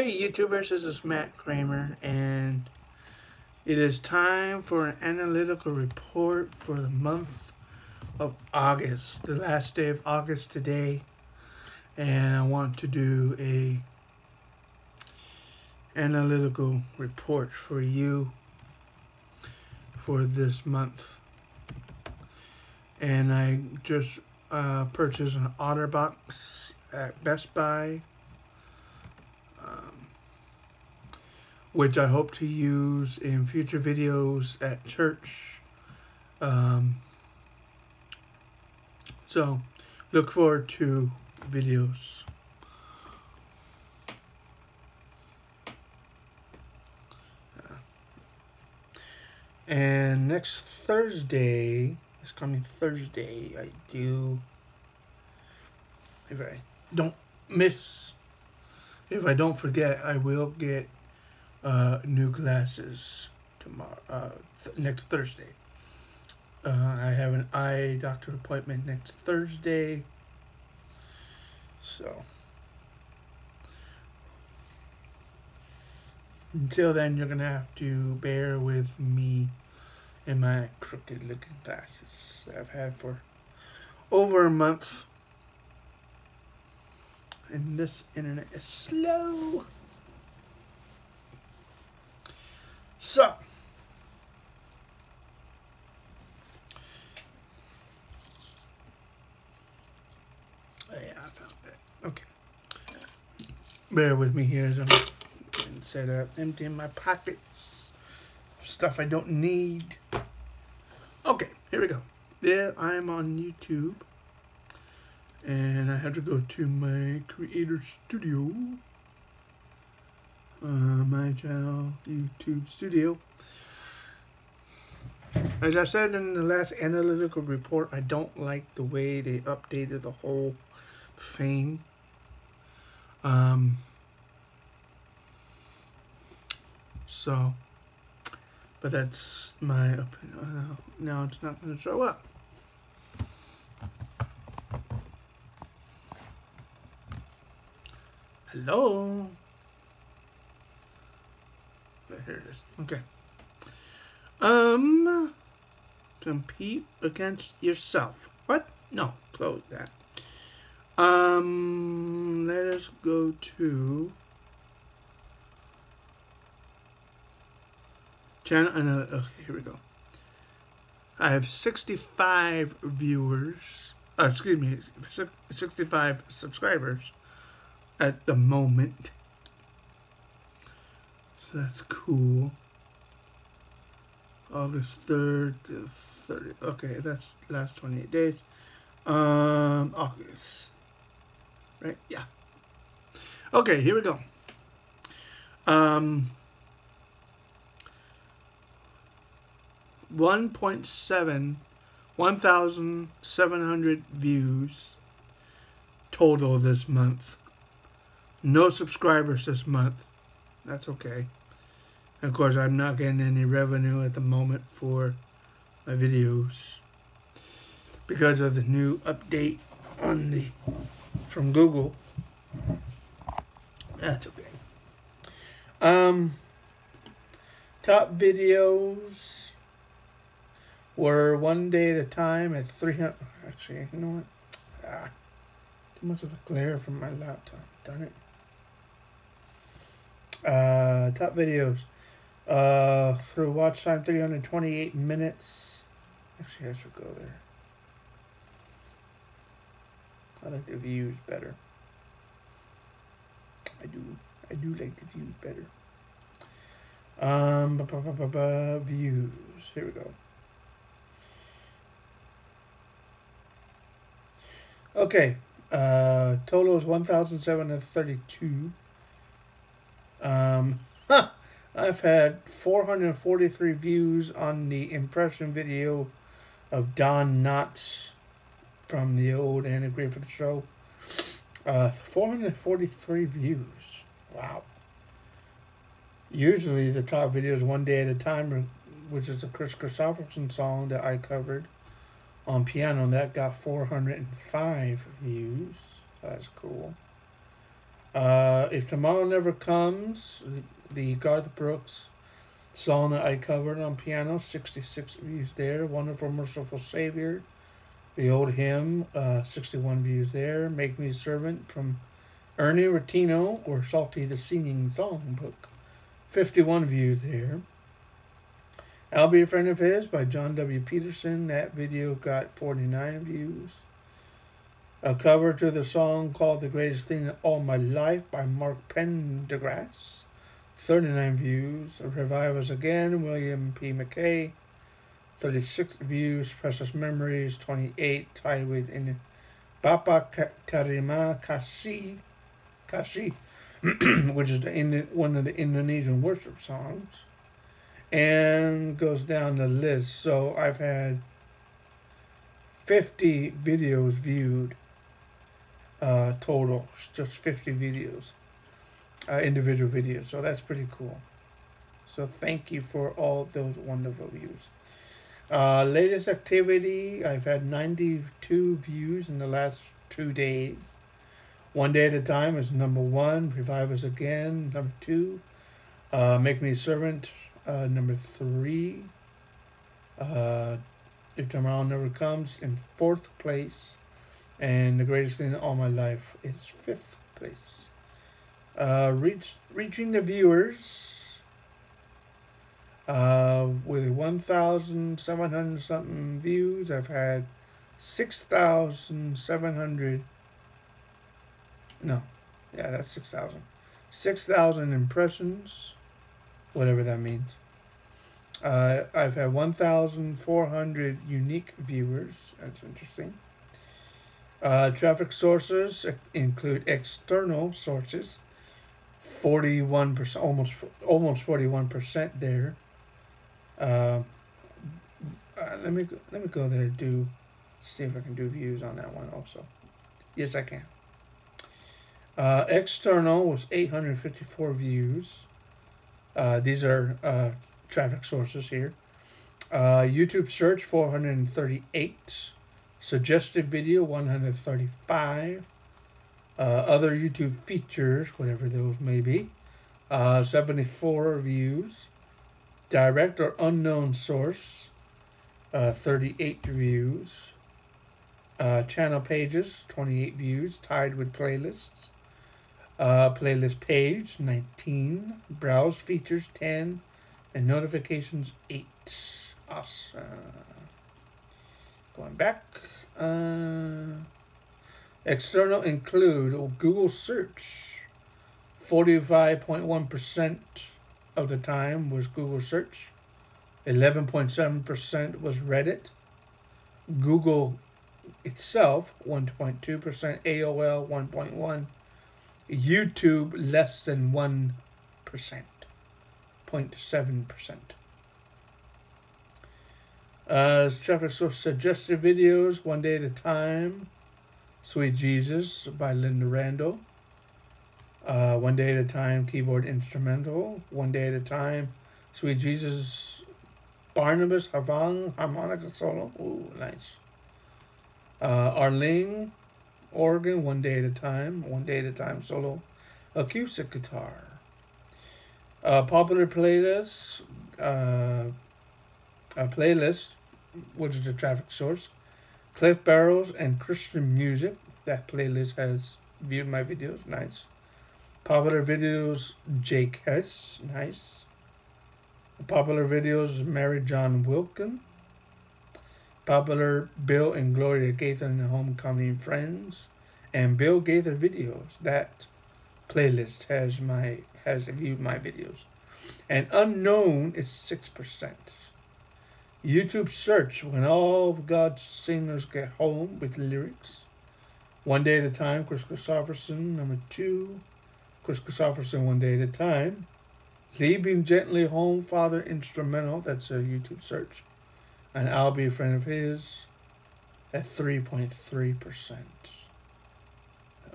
Hey YouTubers, this is Matt Kramer and it is time for an analytical report for the month of August, the last day of August today. And I want to do a analytical report for you for this month. And I just uh, purchased an OtterBox at Best Buy which I hope to use in future videos at church. Um, so, look forward to videos. And next Thursday, this coming Thursday, I do, if I don't miss, if I don't forget, I will get uh, new glasses tomorrow, uh, th next Thursday. Uh, I have an eye doctor appointment next Thursday. So, until then, you're going to have to bear with me and my crooked looking glasses I've had for over a month. And this internet is slow. So, oh, yeah, I found it. Okay. Bear with me here as I'm set up, emptying my pockets, stuff I don't need. Okay, here we go. There, I'm on YouTube. And I have to go to my creator studio uh, my channel, YouTube Studio. As I said in the last analytical report, I don't like the way they updated the whole thing. Um, so, but that's my opinion. Now it's not going to show up. Hello? Here it is. Okay. Um, compete against yourself. What? No, close that. Um, let us go to channel. Uh, okay, here we go. I have 65 viewers. Uh, excuse me, 65 subscribers at the moment. So that's cool. August 3rd to 30. Okay, that's last 28 days. Um, August. Right? Yeah. Okay, here we go. Um, 1.7, 1,700 views total this month. No subscribers this month. That's okay. Of course, I'm not getting any revenue at the moment for my videos because of the new update on the from Google. That's okay. Um, top videos were one day at a time at 300. Actually, you know what? Ah, too much of a glare from my laptop. Darn it. Uh, top videos. Uh, through watch time, 328 minutes. Actually, I should go there. I like the views better. I do. I do like the views better. Um, ba -ba -ba views. Here we go. Okay. Uh, total is 1,732. Um, huh. I've had 443 views on the impression video of Don Knotts from the old Andy Griffith show. Uh, 443 views. Wow. Usually the top video is One Day at a Time, which is a Kris Kristofferson song that I covered on piano. That got 405 views. That's cool. Uh, if Tomorrow Never Comes, the Garth Brooks song that I covered on piano, 66 views there. Wonderful, Merciful Savior, the old hymn, uh, 61 views there. Make Me a Servant from Ernie Rettino or Psalty the Singing Songbook, 51 views there. I'll Be a Friend of His by John W. Peterson. That video got 49 views. A cover to the song called The Greatest Thing in All My Life by Mark Pendergrass. 39 views. Revive Us Again, William P. Mackay. 36 views. Precious Memories, 28. Tied with in Bapa Tarima Kasi, Kasi which is the, one of the Indonesian worship songs. And goes down the list. So I've had 50 videos viewed uh, total, just 50 videos, uh, individual videos. So that's pretty cool. So thank you for all those wonderful views. Uh, latest activity, I've had 92 views in the last two days. One day at a time is number one. Revive us again. Number two. Uh, Make me a servant. Uh, number three. Uh, if tomorrow never comes in fourth place and the greatest thing in all my life is fifth place. Uh, reach, reaching the viewers uh, with 1,700 something views. I've had 6,700. No, yeah, that's 6,000. 6,000 impressions, whatever that means. Uh, I've had 1,400 unique viewers. That's interesting. Uh, traffic sources include external sources, forty-one percent, almost almost forty-one percent there. Uh, uh, let me let me go there do see if I can do views on that one also. Yes, I can. Uh, external was eight hundred fifty-four views. Uh, these are uh, traffic sources here. Uh, YouTube search four hundred thirty-eight. Suggested video 135. Uh, other YouTube features, whatever those may be, uh, 74 views. Direct or unknown source, uh, 38 views. Uh, channel pages, 28 views, tied with playlists. Uh, playlist page, 19. Browse features, 10. And notifications, 8. Awesome. Going back. External include Google search. 45.1% of the time was Google search. 11.7% was Reddit. Google itself, 1.2%. AOL, 1.1 YouTube, less than 1%. 0.7%. Uh, Traffic Source suggested videos, One Day at a Time, Sweet Jesus by Lynda Randle, uh, One Day at a Time keyboard instrumental, One Day at a Time, Sweet Jesus, Barnabas Havang harmonica solo, ooh, nice. Uh, Arling, organ, One Day at a Time, One Day at a Time solo, acoustic guitar. Uh, popular playlists, uh, a playlist which is a traffic source. Cliff Barrows and Christian music. That playlist has viewed my videos. Nice. Popular videos, Jake Hess. Nice. Popular videos, Marijohn Wilkin. Popular Bill and Gloria Gaither and Homecoming Friends. And Bill Gaither videos. That playlist has my has viewed my videos. And unknown is six percent. YouTube search when all God's singers get home with lyrics. One Day at a Time, Kris Kristofferson. Number two, Kris Kristofferson, One Day at a Time. Leaving Gently Home, Father Instrumental. That's a YouTube search. And I'll Be a Friend of His at 3.3%.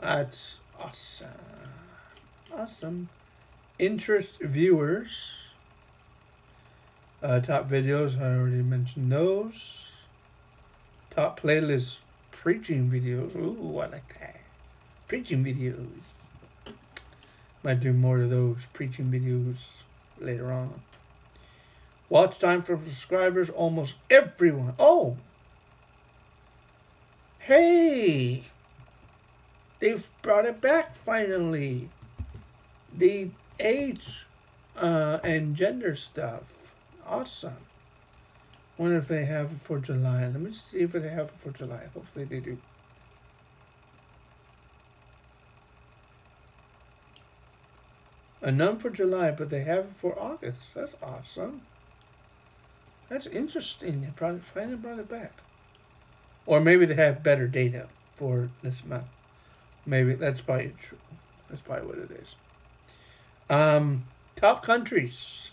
That's awesome. Awesome. Interest viewers. Uh, top videos, I already mentioned those. Top playlist, preaching videos. Ooh, I like that. Preaching videos. Might do more of those preaching videos later on. Watch time from subscribers, almost everyone. Oh! Hey! They've brought it back finally. The age uh, and gender stuff. Awesome. Wonder if they have it for July. Let me see if they have it for July. Hopefully they do. None for July, but they have it for August. That's awesome. That's interesting. They it, finally brought it back. Or maybe they have better data for this month. Maybe that's probably true. That's probably what it is. Um, top countries.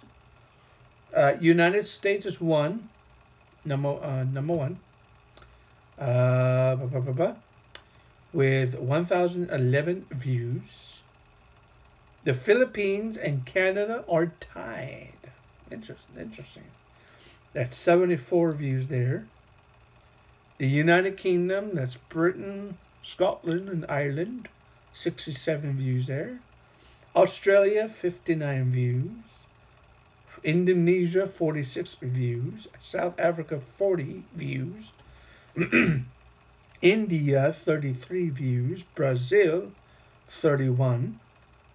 Uh, United States is one. Number uh, number one. Uh, blah, blah, blah, with 1,011 views. The Philippines and Canada are tied. Interesting. Interesting. That's 74 views there. The United Kingdom, that's Britain, Scotland, and Ireland, 67 views there. Australia, 59 views. Indonesia, 46 views. South Africa, 40 views. India, 33 views. Brazil, 31.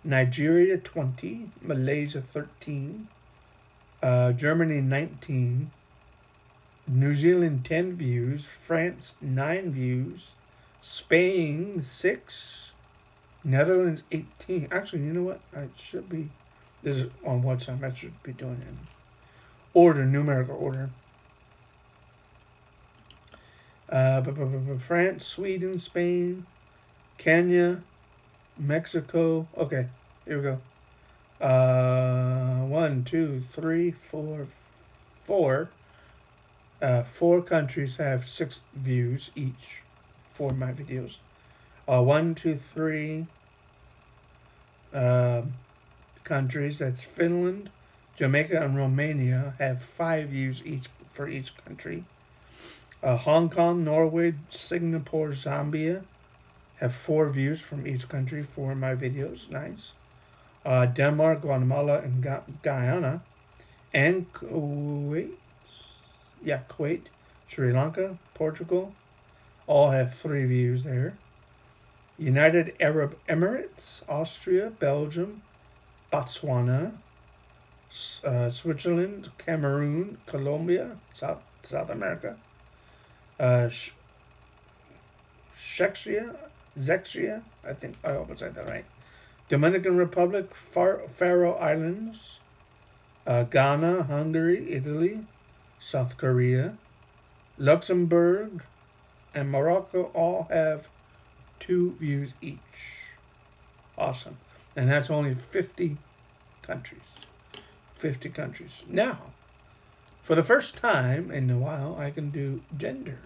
Nigeria, 20. Malaysia, 13. Uh, Germany, 19. New Zealand, 10 views. France, 9 views. Spain, 6. Netherlands, 18. Actually, you know what? I should be. This is on WhatsApp. I should be doing in order, numerical order. Uh, France, Sweden, Spain, Kenya, Mexico. Okay, here we go. Uh, one, two, three, four, four. Uh, four countries have six views each for my videos. Uh, one, two, three uh, countries. That's Finland, Jamaica, and Romania have five views each for each country. Uh, Hong Kong, Norway, Singapore, Zambia have four views from each country for my videos. Nice. Uh, Denmark, Guatemala, and Guyana, and Kuwait. Yeah, Kuwait, Sri Lanka, Portugal, all have three views there. United Arab Emirates, Austria, Belgium, Botswana, uh, Switzerland, Cameroon, Colombia, South South America, uh, Czechia, I think I hope I said that right. Dominican Republic, Far, Faroe Islands, uh, Ghana, Hungary, Italy, South Korea, Luxembourg, and Morocco all have two views each. Awesome. And that's only 50 countries. 50 countries. Now, for the first time in a while, I can do gender.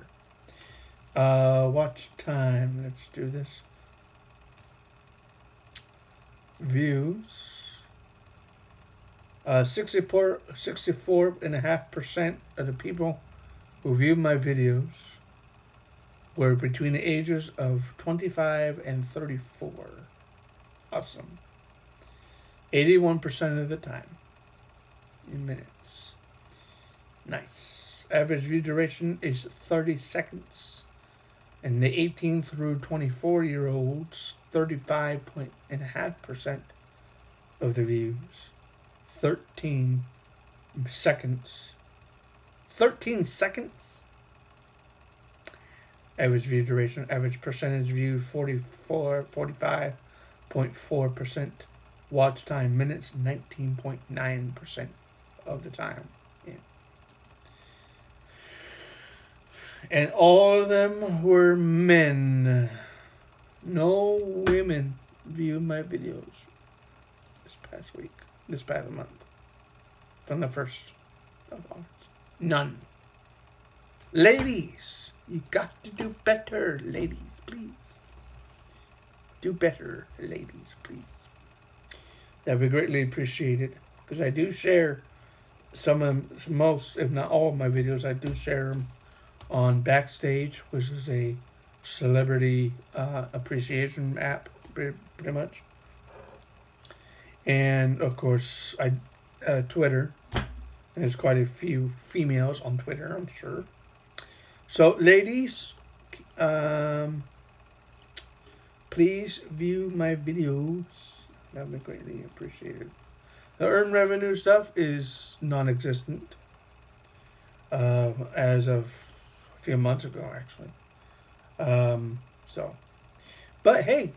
Uh, watch time. Let's do this. Views. Uh, 64, 64.5% of the people who view my videos were between the ages of 25 and 34. Awesome. 81% of the time in minutes. Nice. Average view duration is 30 seconds. And the 18 through 24 year olds, 35.5% of the views. 13 seconds. 13 seconds? Average view duration, average percentage view 44, 45.4%. Watch time minutes 19.9% of the time. And all of them were men. No women viewed my videos this past week, this past month, from the 1st of August. None. Ladies. You got to do better, ladies, please. Do better, ladies, please. That would be greatly appreciated because I do share some of most, if not all, of my videos. I do share them on Backstage, which is a celebrity uh, appreciation app, pretty, pretty much. and of course I uh, Twitter. And there's quite a few females on Twitter, I'm sure. So, ladies, um, please view my videos. That would be greatly appreciated. The earned revenue stuff is non-existent. Uh, as of a few months ago, actually. Um, so, but hey,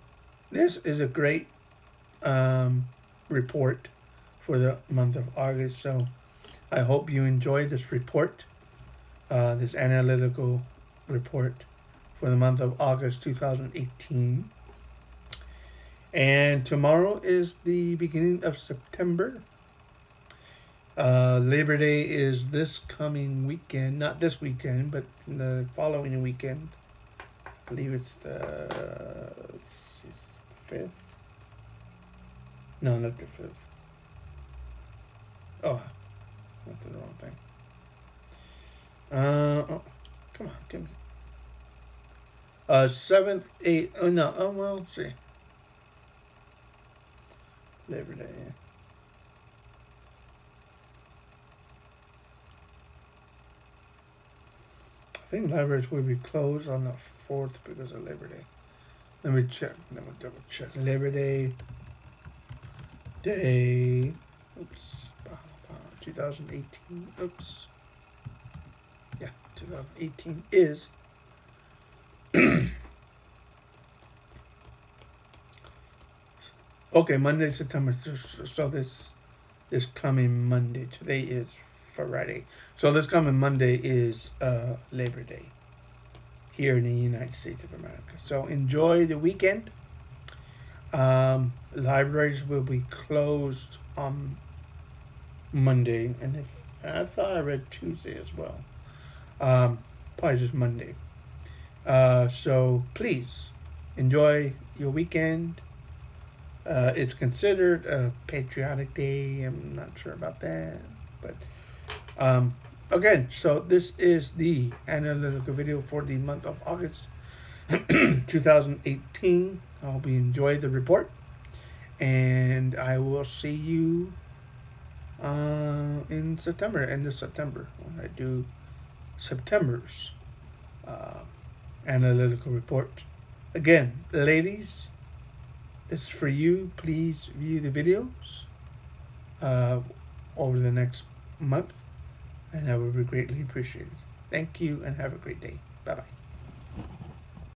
this is a great um, report for the month of August. So, I hope you enjoy this report, uh, this analytical report for the month of August 2018. And tomorrow is the beginning of September. Uh, Labor Day is this coming weekend, not this weekend, but the following weekend. I believe it's the it's fifth. No, not the fifth. Oh, not the wrong thing. Uh, oh, come on, give me. Uh, seventh, eighth. Oh no. Oh well. See. Labor Day. I think libraries will be closed on the fourth because of Labor Day. Let me check. Let me double check. Labor Day. Day. Oops. 2018. Oops. Yeah, 2018 is. okay, Monday, September. So this, this coming Monday. Today is Friday. So this coming Monday is uh, Labor Day here in the United States of America. So enjoy the weekend. Um, libraries will be closed on Monday, and if, I thought I read Tuesday as well. Um, probably just Monday. Uh, so please enjoy your weekend. Uh, it's considered a patriotic day. I'm not sure about that, but um, again, so this is the analytical video for the month of August 2018. I hope you enjoy the report, and I will see you uh, in September, end of September, when I do September's uh, analytical report. Again, ladies, this is for you. Please view the videos uh, over the next month, and I would be greatly appreciated. Thank you, and have a great day. Bye bye.